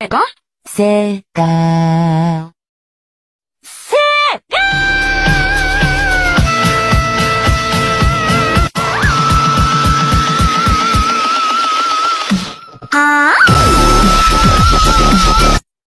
えせいかせあ